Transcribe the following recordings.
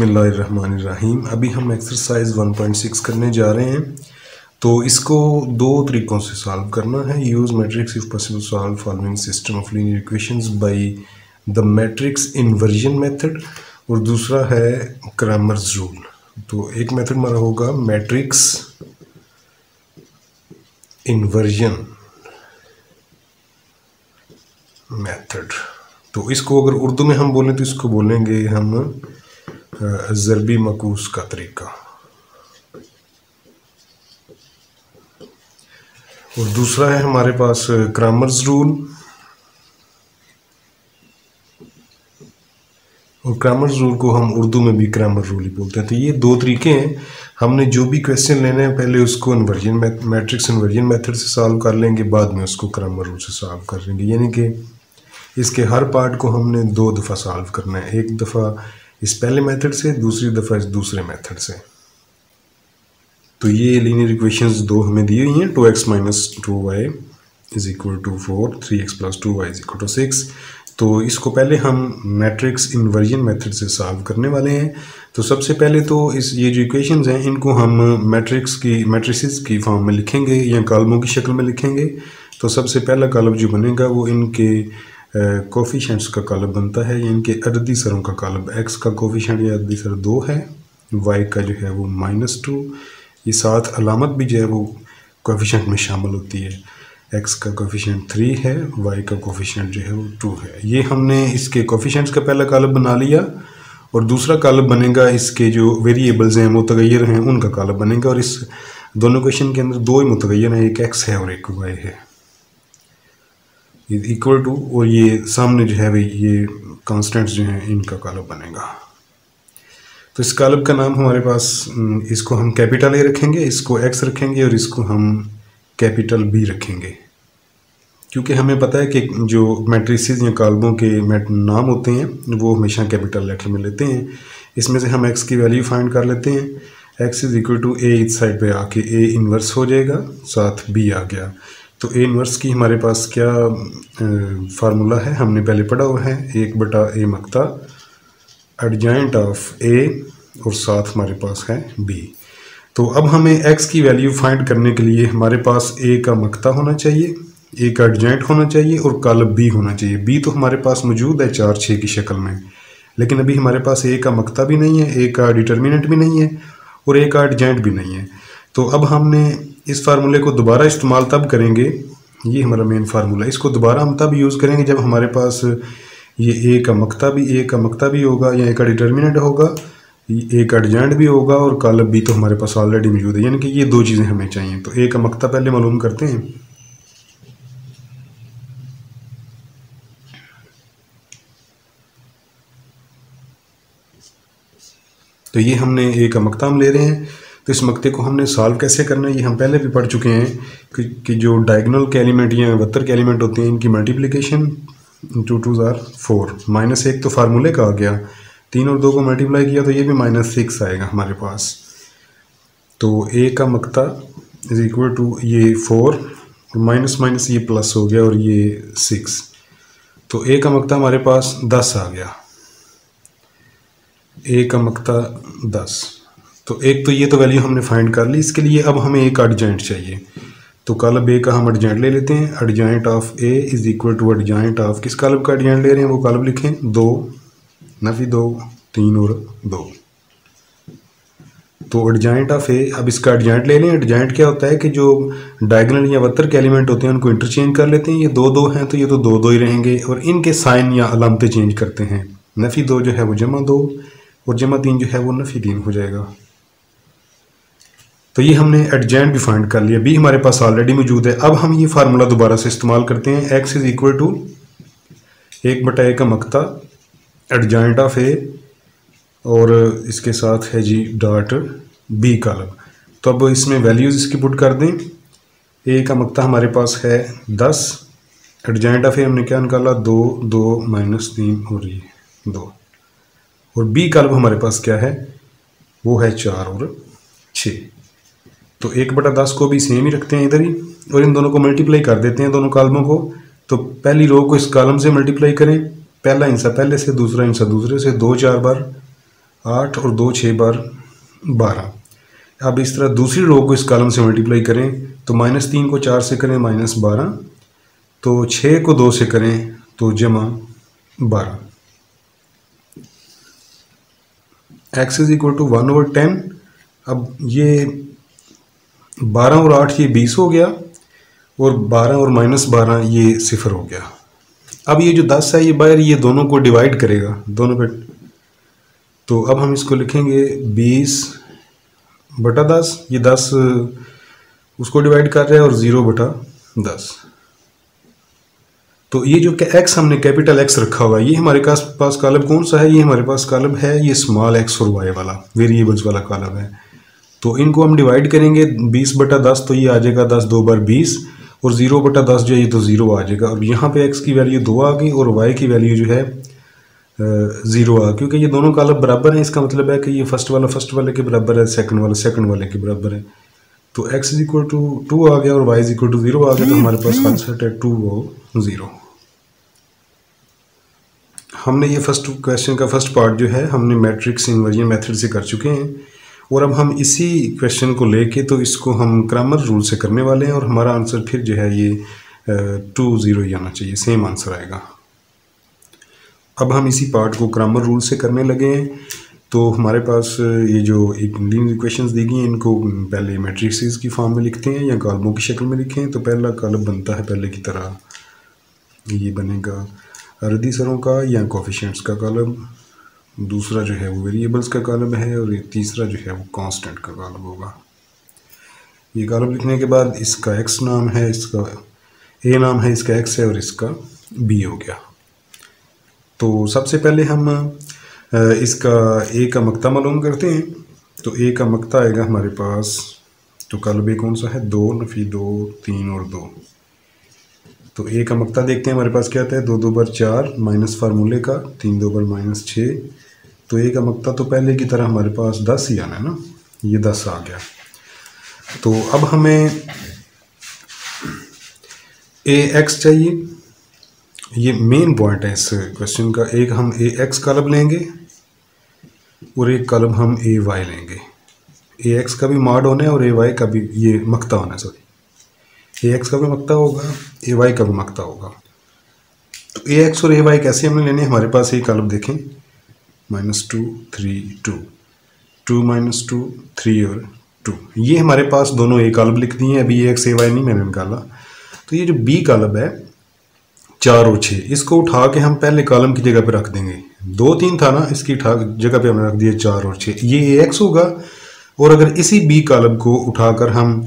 बिसमीम अभी हम एक्सरसाइज 1.6 करने जा रहे हैं। तो इसको दो तरीक़ों से सॉल्व करना है। Use matrix if possible solve following system of linear equations by the matrix inversion method और दूसरा है क्रैमर्स रूल तो एक मेथड हमारा होगा मैट्रिक्स इन्वर्जन मेथड तो इसको अगर उर्दू में हम बोलें तो इसको बोलेंगे हम ज़रबी मकूस का तरीका। और दूसरा है हमारे पास क्रामर्स रूल। और क्रामर्स रूल को हम उर्दू में भी क्रामर रूल ही बोलते हैं। तो ये दो तरीके हैं। हमने जो भी क्वेश्चन लेने हैं, पहले उसको इन्वर्जन मैट्रिक्स इन्वर्जन मेथड से सॉल्व कर लेंगे, बाद में उसको क्रामर रूल से सॉल्व कर लेंगे। यानी कि इसके हर पार्ट को हमने दो दफ़ा सॉल्व करना है। एक दफ़ा इस पहले मेथड से, दूसरी दफ़ा इस दूसरे मेथड से। तो ये लीनियर इक्वेशंस दो हमें दी हुई हैं two x minus two y is equal to four three x plus two y is equal to six तो इसको पहले हम मैट्रिक्स इन्वर्जन मेथड से सॉल्व करने वाले हैं। तो सबसे पहले तो इस, ये जो इक्वेशंस हैं, इनको हम मैट्रिक्स की मैट्रिसेस की फॉर्म में लिखेंगे या कॉलमों की शक्ल में लिखेंगे। तो सबसे पहला कॉलम जो बनेगा वो इनके कोफिशेंट्स का कॉलम बनता है या इनके अददी सरों का कॉलम एक्स का कोफिशेंट या अददी सर दो है वाई का जो है वो माइनस टू ये साथ अलामत भी जो है वो कोफिशेंट में शामिल होती है। एक्स का कोफिशेंट थ्री है वाई का कोफिशेंट जो है वो टू है। ये हमने इसके कोफिशेंट्स का पहला कॉलम बना लिया, और दूसरा कॉलम बनेगा, इसके जो वेरिएबल्स हैं, मुतगैर हैं, उनका कॉलम बनेगा, और इस दोनों क्वेश्चन के अंदर दो ही मुतगैर हैं, एक एक्स है और एक वाई है। इक्वल टू और ये सामने जो है भाई, ये कांस्टेंट्स जो हैं, इनका कॉलम बनेगा। तो इस कॉलम का नाम हमारे पास इसको हम कैपिटल ए रखेंगे, इसको एक्स रखेंगे, और इसको हम कैपिटल बी रखेंगे। क्योंकि हमें पता है कि जो मैट्रिसेस या कॉलमों के नाम होते हैं, वो हमेशा कैपिटल लेटर में लेते हैं। इसमें से हम एक्स की वैल्यू फाइंड कर लेते हैं। X is equal to A इस साइड पे आके ए इन्वर्स हो जाएगा, साथ बी आ गया। तो ए इनवर्स की हमारे पास क्या फार्मूला है? हमने पहले पढ़ा हुआ है, एक बटा ए मकता एडजाइंट ऑफ़ ए और साथ हमारे पास है बी तो अब हमें एक्स की वैल्यू फाइंड करने के लिए हमारे पास ए का मकता होना चाहिए ए का एडजाइंट होना चाहिए और कल बी होना चाहिए। बी तो हमारे पास मौजूद है चार छः की शक्ल में, लेकिन अभी हमारे पास ए का मकता भी नहीं है ए का डिटर्मिनेंट भी नहीं है और ए का एडजाइंट भी नहीं है। तो अब हमने इस फार्मूले को दोबारा इस्तेमाल तब करेंगे, ये हमारा मेन फार्मूला इसको दोबारा हम तब यूज़ करेंगे जब हमारे पास ये ए का मकता भी ए का मकता भी होगा या ए का डिटर्मिनेंट होगा ए का एडजेंट भी होगा और कालब भी तो हमारे पास ऑलरेडी मौजूद है। यानी कि ये दो चीज़ें हमें चाहिए। तो ए का मकता पहले मालूम करते हैं। तो ये हमने ए का मकता हम ले रहे हैं। तो इस मकते को हमने सॉल्व कैसे करना है ये हम पहले भी पढ़ चुके हैं कि, कि जो डायगनल के एलिमेंट या वत्तर के एलिमेंट होते हैं इनकी मल्टीप्लिकेशन टू टू ज़ार फोर माइनस एक तो फार्मूले का आ गया। तीन और दो को मल्टीप्लाई किया तो ये भी माइनस सिक्स आएगा हमारे पास। तो ए का मकता इज़ इक्वल टू ये फोर और माइनस माइनस ये प्लस हो गया और ये सिक्स तो ए का मकता हमारे पास दस आ गया। ए का मकता दस। तो एक तो ये तो वैल्यू हमने फाइंड कर ली, इसके लिए अब हमें एक एडजॉइंट चाहिए। तो कॉलम ए का हम एडजॉइंट ले लेते हैं। Adjoint of A is equal to adjoint of किस कॉलम का एडजॉइंट ले रहे हैं? वो कॉलम लिखें। दो, नफी दो, तीन और दो। तो एडजॉइंट ऑफ़ ए अब इसका एडजॉइंट ले लें। एडजॉइंट क्या होता है कि जो डायगनल या वत्तर के एलिमेंट होते हैं, उनको इंटरचेंज कर लेते हैं। ये दो दो हैं तो ये तो दो दो ही रहेंगे और इनके साइन या अलामतें चेंज करते हैं। नफ़ी दो जो है, वो जमा दो और जमा तीन जो है, वो नफ़ी तीन हो जाएगा। तो ये हमने एडजेंट भी फाइंड कर लिया। बी हमारे पास ऑलरेडी मौजूद है। अब हम ये फार्मूला दोबारा से इस्तेमाल करते हैं। एक्स इज़ इक्वल टू एक बटा ए का मकता एडजेंट ऑफ़ ए और इसके साथ है जी डॉट बी कॉलम तो अब इसमें वैल्यूज़ इसकी पुट कर दें। ए का मकता हमारे पास है दस। एडजेंट ऑफ़ ए हमने क्या निकाला? दो दो माइनस तीन और ये दो। और बी कॉलम हमारे पास क्या है? वो है चार और छः। तो एक बटा दस को भी सेम ही रखते हैं इधर ही, और इन दोनों को मल्टीप्लाई कर देते हैं दोनों कॉलमों को। तो पहली रो को इस कॉलम से मल्टीप्लाई करें, पहला इंसा पहले से, दूसरा इंसा दूसरे से, दो चार बार आठ और दो छः बार बारह। अब इस तरह दूसरी रो को इस कॉलम से मल्टीप्लाई करें तो माइनस तीन को चार से करें माइनस बारह। तो छः को दो से करें तो जमा बारह। X is equal to one over ten अब ये बारह और आठ ये बीस हो गया और बारह और माइनस बारह ये सिफर हो गया। अब ये जो दस है, ये बाहर ये दोनों को डिवाइड करेगा, दोनों पे। तो अब हम इसको लिखेंगे बीस बटा दस, ये दस, उसको डिवाइड कर रहा है और ज़ीरो बटा दस। तो ये जो एक्स हमने कैपिटल एक्स रखा हुआ है, ये हमारे पास कॉलम कौन सा है? ये हमारे पास कॉलम है, ये स्मॉल एक्स और वाई वाला वेरिएबल्स वाला कॉलम है। तो इनको हम डिवाइड करेंगे, बीस बटा दस तो ये आ जाएगा दस, दो बार बीस, और ज़ीरो बटा दस जो है, ये तो ज़ीरो आ जाएगा। और यहाँ पे एक्स की वैल्यू दो आ गई, और वाई की वैल्यू जो है ज़ीरो आ क्योंकि ये दोनों कॉलम बराबर हैं, इसका मतलब है कि ये फ़र्स्ट वाला फ़र्स्ट वाले के बराबर है सेकंड वाला सेकंड वाले के बराबर है। तो x is equal to two आ गया, और y is equal to zero आ गया तो हमारे पास आंसर है टू वो ज़ीरो हमने ये फ़र्स्ट क्वेश्चन का फ़र्स्ट पार्ट जो है, हमने मैट्रिक्स इन्वर्जन मेथड से कर चुके हैं। और अब हम इसी क्वेश्चन को लेके तो इसको हम क्रमर रूल से करने वाले हैं और हमारा आंसर फिर जो है ये टू ज़ीरो ही आना चाहिए सेम आंसर आएगा। अब हम इसी पार्ट को क्रमर रूल से करने लगे हैं। तो हमारे पास ये जो एक इक्वेशंस दी गई हैं, इनको पहले मैट्रिक्स की फॉर्म में लिखते हैं या कॉलमों की शक्ल में लिखें तो पहला कॉलम बनता है पहले की तरह। ये बनेगा अर्दी सरों का या कोफिशेंट्स का कॉलम दूसरा जो है वो वेरिएबल्स का कॉलम है और ये तीसरा जो है वो कांस्टेंट का कॉलम होगा। ये कॉलम लिखने के बाद इसका एक्स नाम है, इसका ए नाम है, इसका एक्स है और इसका बी हो गया। तो सबसे पहले हम इसका ए का मकता मालूम करते हैं। तो ए का मकता आएगा हमारे पास तो कॉलम ए कौन सा है? दो, नफी दो, तीन और दो। तो ए का मकता देखते हैं हमारे पास क्या आता है? दो दो बार चार माइनस फार्मूले का, तीन दो बार माइनस छः तो ए का मकता तो पहले की तरह हमारे पास दस ही आना है ना? ये दस आ गया। तो अब हमें ए एक्स चाहिए। ये मेन पॉइंट है इस क्वेश्चन का। एक हम ए एक्स कॉलम लेंगे और एक कॉलम हम ए वाई लेंगे। ए एक्स का भी माड होना है और ए वाई का भी ये मकता होना है सॉरी ए एक्स का भी मकता होगा, ए वाई का भी मकता होगा। तो ए एक्स और ए वाई कैसे हमने लेने हमारे पास ये कॉलम देखें। Minus two three two two minus two three और टू ये हमारे पास दोनों ए कॉलम लिख दिए हैं। अभी एक्स ए वाई नहीं मैंने निकाला। तो ये जो बी कॉलम है, चार और छः इसको उठा के हम पहले कॉलम की जगह पे रख देंगे। दो तीन था ना, इसकी उठा जगह पे हमने रख दिया चार और छः ये ए एक्स होगा और अगर इसी बी कॉलम को उठाकर हम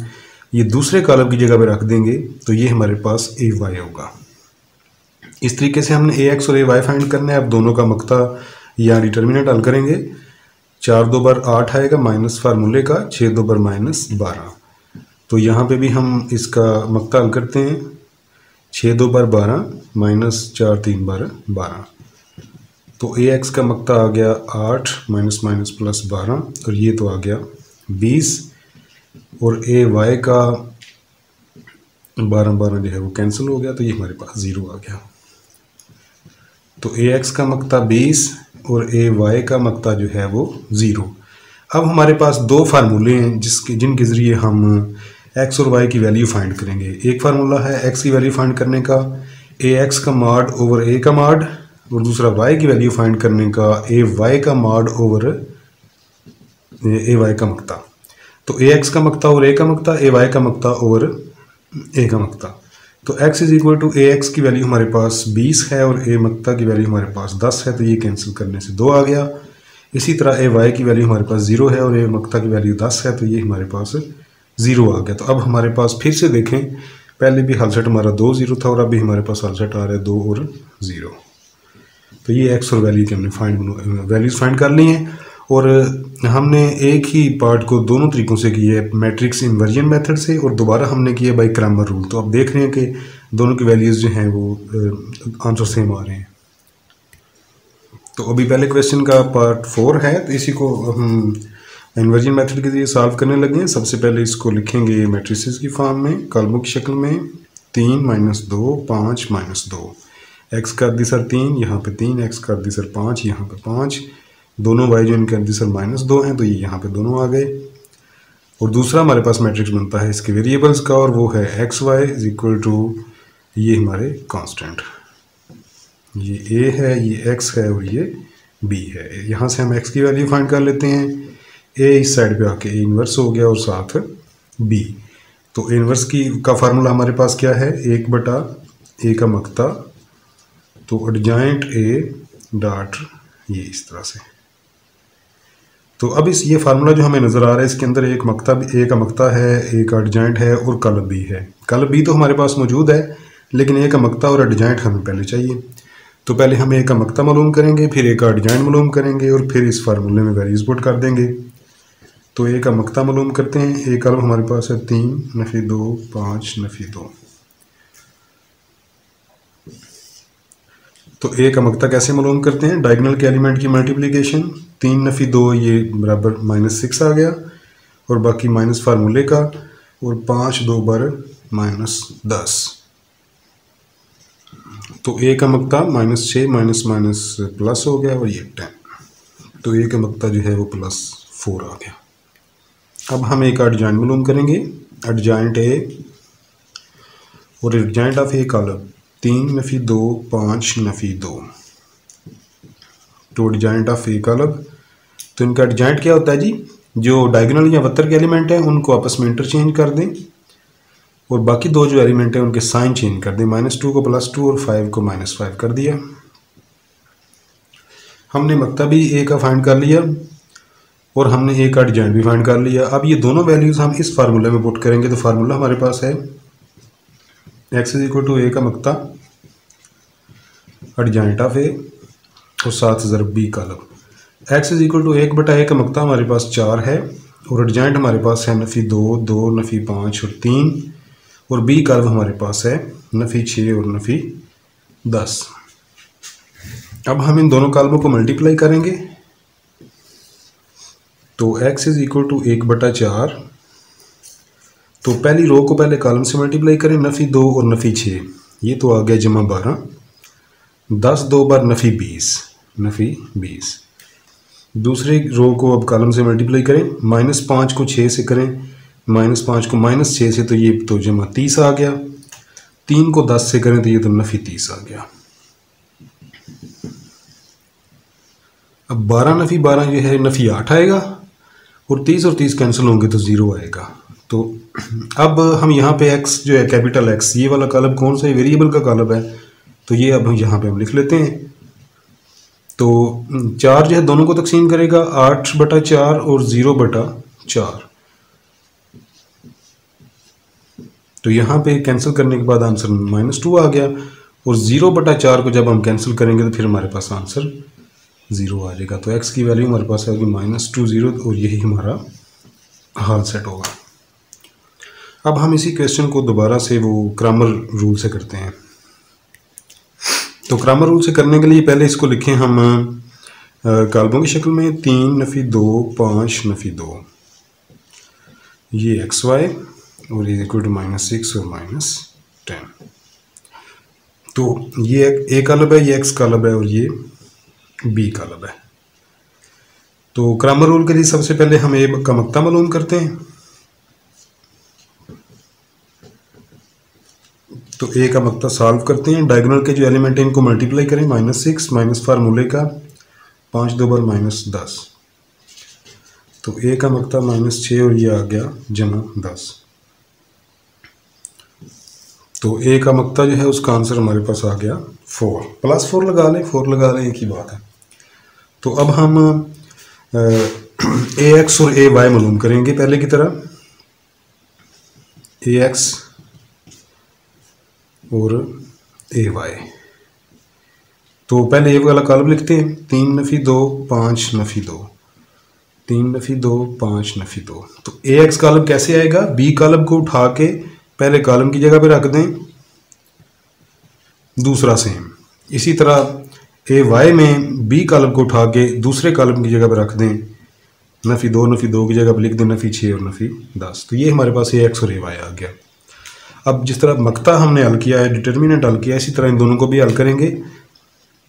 ये दूसरे कॉलम की जगह पे रख देंगे तो ये हमारे पास ए वाई होगा। इस तरीके से हमने ए एक्स और ए वाई फाइंड करना है। अब दोनों का मकता या डिटर्मिनेंट हल करेंगे। चार दो बार आठ आएगा माइनस फार्मूले का छः दो बार माइनस बारह। तो यहाँ पे भी हम इसका मकता हल करते हैं। छः दो बार बारह माइनस चार तीन बार बारह। तो ए एक्स का मकता आ गया आठ माइनस माइनस प्लस बारह, और ये तो आ गया बीस। और ए वाई का बारह बारह जो है वो कैंसिल हो गया तो ये हमारे पास ज़ीरो आ गया। तो ए एक्स का मकता बीस और ए वाई का मकता जो है वो ज़ीरो अब हमारे पास दो फार्मूले हैं जिसके जिनके ज़रिए हम एक्स और वाई की वैल्यू फाइंड करेंगे। एक फार्मूला है एक्स की वैल्यू फाइंड करने का ए एक्स का मार्ड ओवर ए का मार्ड और दूसरा वाई की वैल्यू फाइंड करने का ए वाई का मार्ड ओवर ए वाई का मकता। तो ए एक्स का मकता और ए का मकता ए वाई का मकता और ए का मकता। तो x is equal to A x की वैल्यू हमारे पास 20 है और ए मक्ता की वैल्यू हमारे पास 10 है तो ये कैंसिल करने से दो आ गया। इसी तरह ए वाई की वैल्यू हमारे पास ज़ीरो है और ए मक्ता की वैल्यू 10 है तो ये हमारे पास ज़ीरो आ गया। तो अब हमारे पास फिर से देखें, पहले भी हलसेट हमारा दो ज़ीरो था और अभी हमारे पास हलसेट आ रहा है दो और ज़ीरो तो ये एक्स और वैल्यू की हमने फाइंड वैल्यूज़ फाइंड कर ली हैं। और हमने एक ही पार्ट को दोनों तरीक़ों से किया है मैट्रिक्स इन्वर्जन मेथड से और दोबारा हमने किया बाई क्रैमर रूल तो आप देख रहे हैं कि दोनों की वैल्यूज़ जो हैं वो आंसर सेम आ रहे हैं। तो अभी पहले क्वेश्चन का पार्ट फोर है तो इसी को हम इन्वर्जन मेथड के लिए सॉल्व करने लगे हैं। सबसे पहले इसको लिखेंगे मैट्रिसेस की फॉर्म में कॉलमों की शक्ल में, तीन माइनस दो, पाँच माइनस दो। एक्स का दिसर तीन, यहाँ पे तीन एक्स का दिसर पाँच, यहाँ पे पाँच। दोनों वाई जो इनके आंसर माइनस दो हैं तो ये यहाँ पे दोनों आ गए। और दूसरा हमारे पास मैट्रिक्स बनता है इसके वेरिएबल्स का, और वो है x y is equal to ये हमारे कांस्टेंट ये ए है, ये एक्स है, और ये बी है। यहाँ से हम एक्स की वैल्यू फाइंड कर लेते हैं। ए इस साइड पे आके ए इन्वर्स हो गया, और साथ बी तो इन्वर्स की, का फार्मूला हमारे पास क्या है? एक बटा ए का मकता। तो एडजाइंट ए डाट ये इस तरह से। तो अब इस, ये फार्मूला जो हमें नज़र आ रहा है, इसके अंदर एक मकता ए का मकता है, एक एडजाइंट है और कलब बी है। कलब बी तो हमारे पास मौजूद है, लेकिन ए का मकता और एडजाइंट हमें पहले चाहिए। तो पहले हम ए का मकता मालूम करेंगे, फिर ए का एडजाइंट मालूम करेंगे और फिर इस फार्मूले में वैल्यूज़ पुट कर देंगे। तो ए का मकता मालूम करते हैं ए कलब हमारे पास है तीन, नफ़ी दो, पाँच, नफ़ी दो। तो ए का मकता कैसे मालूम करते हैं? डायगनल के एलिमेंट की मल्टीप्लिकेशन तीन नफ़ी दो, ये बराबर माइनस सिक्स आ गया, और बाकी माइनस फार्मूले का, और पाँच दो बार माइनस दस। तो ए का मकता माइनस छः माइनस माइनस प्लस हो गया, और ये टेन तो ए का मकता जो है वो प्लस फोर आ गया। अब हम एक एडजाइंट मालूम करेंगे। एडजाइंट ए और एडजाइंट ऑफ़ ए कॉलम तीन नफ़ी दो, पाँच नफ़ी दो। तो डिजाइंट ऑफ़ ए कलब तो इनका डिजाइंट क्या होता है जी? जो डायगनल या वत्तर के एलिमेंट हैं, उनको आपस में इंटरचेंज कर दें। और बाकी दो जो एलिमेंट हैं, उनके साइन चेंज कर दें। माइनस टू को प्लस टू और फाइव को माइनस फाइव कर दिया। हमने मकता भी ए का फाइंड कर लिया और हमने ए का एडजॉइंट भी फाइंड कर लिया। अब ये दोनों वैल्यूज़ हम इस फार्मूले में पुट करेंगे तो फार्मूला हमारे पास है। X is equal to A का मकता एडजॉइंट ऑफ़ ए और सात ज़रब बी कलम एक्स इज़ इक्वल टू एक बटा एक मकता हमारे पास चार है, और एडजाइंट हमारे पास है नफ़ी दो दो नफ़ी पाँच और तीन, और बी कलम हमारे पास है नफ़ी छः और नफ़ी दस। अब हम इन दोनों कालमों को मल्टीप्लाई करेंगे। तो x इज़ इक्वल टू एक बटा चार। तो पहली रो को पहले कॉलम से मल्टीप्लाई करें नफ़ी दो और नफ़ी छः। ये तो आ गया जमा बारह। दस दो बार नफ़ी बीस नफ़ी बीस। दूसरे रो को अब कॉलम से मल्टीप्लाई करें माइनस पाँच को छः से करें माइनस पाँच को माइनस छः से तो ये तो जमा तीस आ गया। तीन को दस से करें तो ये तो नफ़ी तीस आ गया। अब बारह नफ़ी बारह जो है, नफ़ी आठ आएगा, और तीस और तीस कैंसिल होंगे तो ज़ीरो आएगा। तो अब हम यहाँ पे एक्स जो है कैपिटल एक्स ये वाला कॉलम कौन सा है? वेरिएबल का कॉलम है। तो ये अब हम यहाँ पे हम लिख लेते हैं। तो चार जो है, दोनों को तकसीम करेगा, आठ बटा चार और ज़ीरो बटा चार। तो यहाँ पे कैंसिल करने के बाद आंसर माइनस टू आ गया, और ज़ीरो बटा चार को जब हम कैंसिल करेंगे तो फिर हमारे पास आंसर ज़ीरो आ जाएगा। तो एक्स की वैल्यू हमारे पास आएगी माइनस टू ज़ीरो, और यही हमारा हाल सेट होगा। अब हम इसी क्वेश्चन को दोबारा से वो क्रामर रूल से करते हैं। तो क्रामर रूल से करने के लिए पहले इसको लिखें हम काल्बों की शक्ल में तीन नफ़ी दो, पाँच नफ़ी दो। ये एक्स वाई और ये इक्वल टू माइनस सिक्स और माइनस टेन तो ये ए कालब है, ये एक्स कालब है और ये बी कालब है। तो क्रामर रूल के लिए सबसे पहले हम ए का मक्ता मालूम करते हैं। तो ए का मकता सॉल्व करते हैं। डायगोनल के जो एलिमेंट है, इनको मल्टीप्लाई करें। माइनस सिक्स माइनस फार्मूले का पाँच दो बार माइनस दस। तो ए का मकता माइनस छः और ये आ गया जमा दस। तो ए का मकता जो है, उसका आंसर हमारे पास आ गया फोर प्लस फोर लगा लें। फोर लगा लें, एक ही बात है। तो अब हम ए एक्स और ए वाई मालूम करेंगे पहले की तरह। ए एक्स और ए वाई। तो पहले ए वाला कॉलम लिखते हैं, तीन नफ़ी दो, पाँच नफ़ी दो। तीन नफ़ी दो, पाँच नफ़ी दो। तो ए एक्स कॉलम कैसे आएगा? बी कॉलम को उठा के पहले कॉलम की जगह पे रख दें। दूसरा सेम। इसी तरह ए वाई में बी कॉलम को उठा के दूसरे कॉलम की जगह पर रख दें। नफ़ी दो नफ़ी दो की जगह पर लिख दें, नफ़ी छः और नफ़ी दस। तो ये हमारे पास ए एक्स और ए वाई आ गया। अब जिस तरह मकता हमने हल किया है डिटर्मिनेंट हल किया है, इसी तरह इन दोनों को भी हल करेंगे।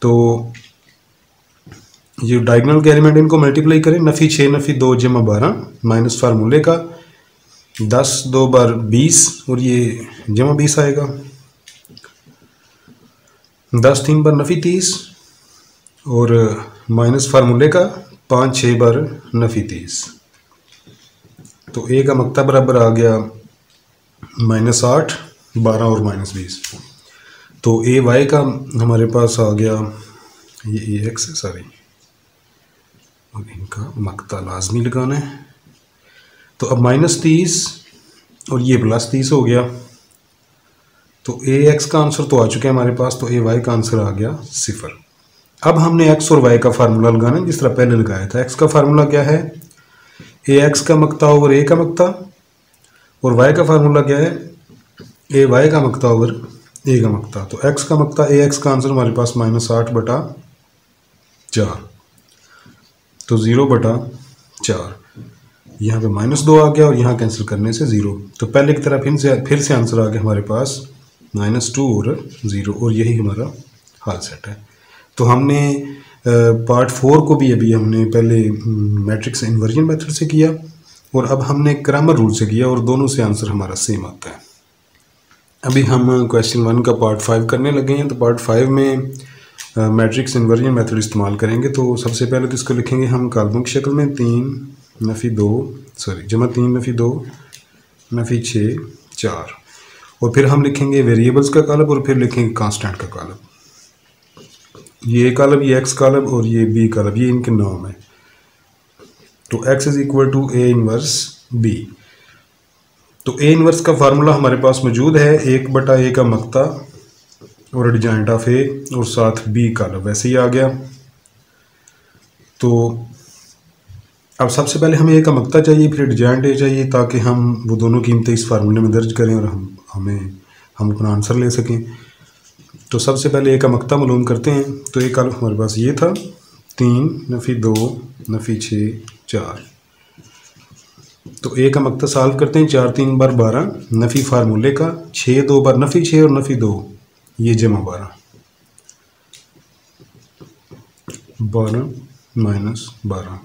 तो ये डायगनल के एलिमेंट इनको मल्टीप्लाई करें, नफ़ी छः नफ़ी दो, जमा बारह माइनस फार्मूले का, दस, दो बार बीस, और ये जमा बीस आएगा। दस तीन बार नफ़ी तीस, और माइनस फार्मूले का, पाँच छः बार नफ़ी तीस। तो ए का मकता बराबर आ गया माइनस आठ, बारह और माइनस बीस। तो ए वाई का हमारे पास आ गया, ये ए एक्स है, सॉरी। और इनका मकता लाजमी लगाना है। तो अब माइनस तीस और ये प्लस तीस हो गया। तो ए एक्स का आंसर तो आ चुका है हमारे पास तो ए वाई का आंसर आ गया सिफर। अब हमने एक्स और वाई का फार्मूला लगाना है, जिस तरह पहले लगाया था। एक्स का फार्मूला क्या है? ए एक्स का मकता ओवर ए का मकता। और वाई का फार्मूला क्या है? ए वाई का मकता ओवर ए का मकता। तो एक्स का मकता ए एक्स का आंसर हमारे पास माइनस आठ बटा चार। तो ज़ीरो बटा चार। यहाँ पे माइनस दो आ गया और यहाँ कैंसिल करने से ज़ीरो तो पहले की तरह फिर से फिर से आंसर आ गया हमारे पास माइनस टू और ज़ीरो और यही हमारा हाल सेट है। तो हमने पार्ट फोर को भी अभी हमने पहले मैट्रिक्स इन्वर्जन मेथड से किया। और अब हमने ग्रामर रूल से किया और दोनों से आंसर हमारा सेम आता है। अभी हम क्वेश्चन वन का पार्ट फाइव करने लगे हैं तो पार्ट फाइव में मैट्रिक्स इन्वर्जन मेथड इस्तेमाल करेंगे तो सबसे पहले तो इसको लिखेंगे हम कालमों की शक्ल में तीन, नफ़ी दो सॉरी जमा तीन, नफ़ी दो, नफ़ी छः, चार। और फिर हम लिखेंगे वेरिएबल्स का कालब और फिर लिखेंगे कांस्टेंट का कालब। ये कालब, ये एक्स कालब और ये बी कालब, ये इनके नाम है। तो x is equal to A inverse B तो ए इनवर्स का फार्मूला हमारे पास मौजूद है, एक बटा ए का मकता और डिजाइंट ऑफ़ ए और साथ बी कालब वैसे ही आ गया। तो अब सबसे पहले हमें ए का मकता चाहिए, फिर डिजाइंट ए चाहिए, ताकि हम वो दोनों कीमतें इस फार्मूले में दर्ज करें और हम, हमें, हम अपना आंसर ले सकें। तो सबसे पहले ए का मकता मालूम करते हैं। तो एक काल हमारे पास ये था, तीन नफ़ी दो नफ़ी छः चार। तो ए का मकता सॉल्व करते हैं, चार तीन बार बारह, नफ़ी फार्मूले का छः दो बार नफ़ी छः और नफ़ी दो, ये जमा बारह। बारह माइनस बारह।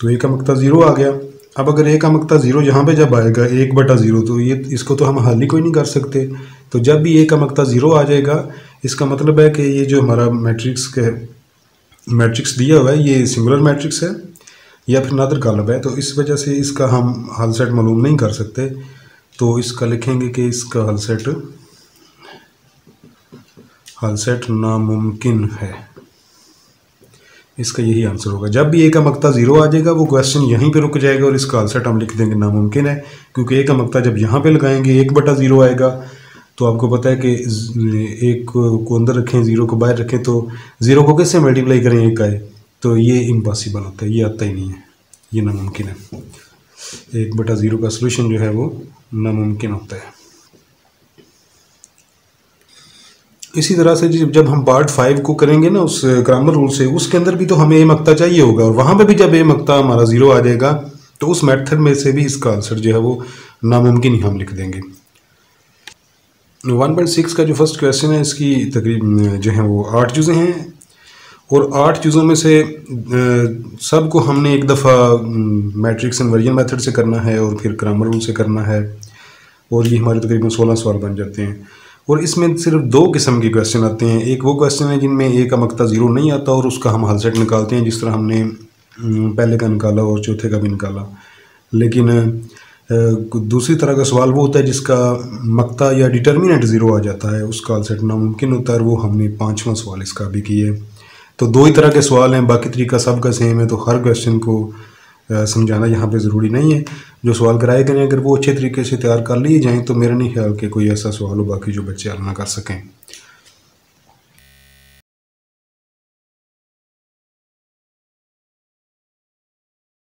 तो ए का मकता ज़ीरो आ गया। अब अगर ए का मकता ज़ीरो यहाँ पे जब आएगा, एक बटा ज़ीरो तो ये, इसको तो हम हल ही कोई नहीं कर सकते। तो जब भी ए का मकता ज़ीरो आ जाएगा, इसका मतलब है कि ये जो हमारा मैट्रिक्स के मैट्रिक्स दिया हुआ है, ये सिंगुलर मैट्रिक्स है, या फिर नादर कालब है तो इस वजह से इसका हम हल सेट मालूम नहीं कर सकते। तो इसका लिखेंगे कि इसका हल सेट हल सेट नामुमकिन है। इसका यही आंसर होगा। जब भी ए का मकता ज़ीरो आ जाएगा, वो क्वेश्चन यहीं पे रुक जाएगा और इसका आंसर हम लिख देंगे नामुमकिन है, क्योंकि ए का मकता जब यहाँ पे लगाएँगे, एक बटा ज़ीरो आएगा तो आपको पता है कि एक को अंदर रखें ज़ीरो को बाहर रखें तो ज़ीरो को कैसे मल्टीप्लाई करें एक आए तो ये इम्पॉसिबल होता है, ये आता ही नहीं है, ये नामुमकिन है। एक बटा ज़ीरो का सोल्यूशन जो है वो नामुमकिन होता है। इसी तरह से जब हम पार्ट फाइव को करेंगे ना, उस ग्रामर रूल से, उसके अंदर भी तो हमें ए मकता चाहिए होगा, और वहाँ पे भी जब ए मकता हमारा ज़ीरो आ जाएगा तो उस मेथड में से भी इसका आंसर जो है वो नामुमकिन ही हम लिख देंगे। 1.6 का जो फ़र्स्ट क्वेश्चन है, इसकी तकरीब जो है वो आठ जुज़े हैं। और आठ चीज़ों में से सबको हमने एक दफ़ा मैट्रिक्स एंड वर्जन मेथड से करना है और फिर ग्रामर रूल से करना है। और ये हमारे तकरीबन सोलह सवाल बन जाते हैं। और इसमें सिर्फ़ दो किस्म के क्वेश्चन आते हैं। एक वो क्वेश्चन है जिनमें ए का मकता ज़ीरो नहीं आता और उसका हम हल सेट निकालते हैं, जिस तरह हमने पहले का निकाला और चौथे का भी निकाला। लेकिन दूसरी तरह का सवाल वो होता है जिसका मकता या डिटर्मिनेंट ज़ीरो आ जाता है उसका सेट नामुमकिन होता है वो हमने पाँचवा सवाल इसका भी किए तो दो ही तरह के सवाल हैं, बाकी तरीका सबका सेम है तो हर क्वेश्चन को समझाना यहाँ पे ज़रूरी नहीं है। जो सवाल कराए गए हैं, अगर वो अच्छे तरीके से तैयार कर लिए जाएँ तो मेरा नहीं ख्याल कि कोई ऐसा सवाल हो, बाकी जो बच्चे हल ना कर सकें।